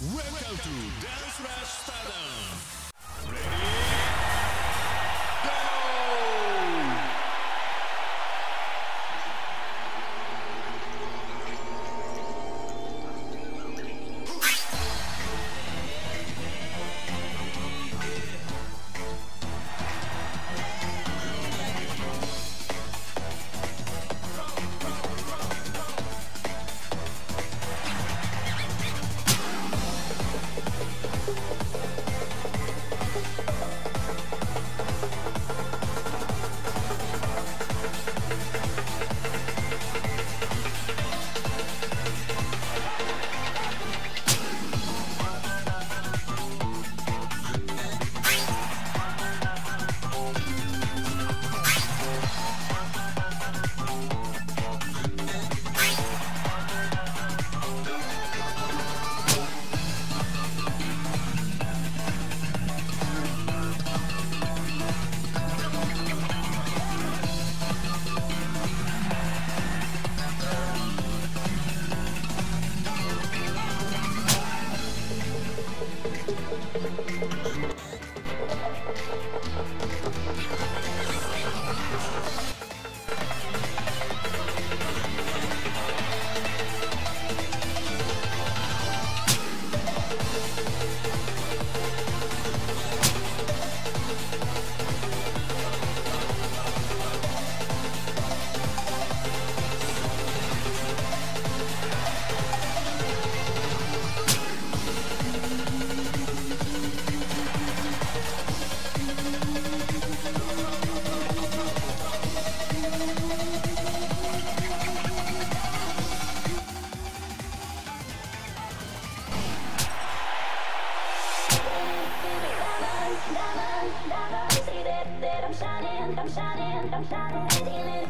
Welcome to Dance Rush Stardom. I'm shining, I'm shining, I'm shining,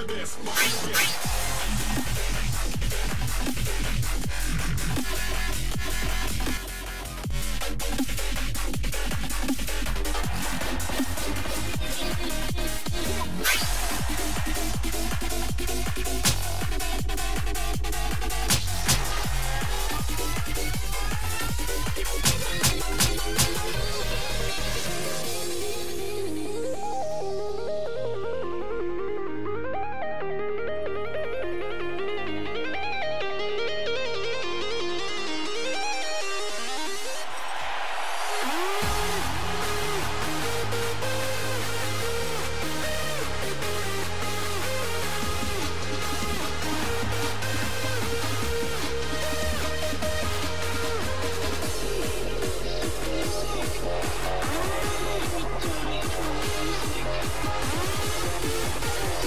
my best.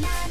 night.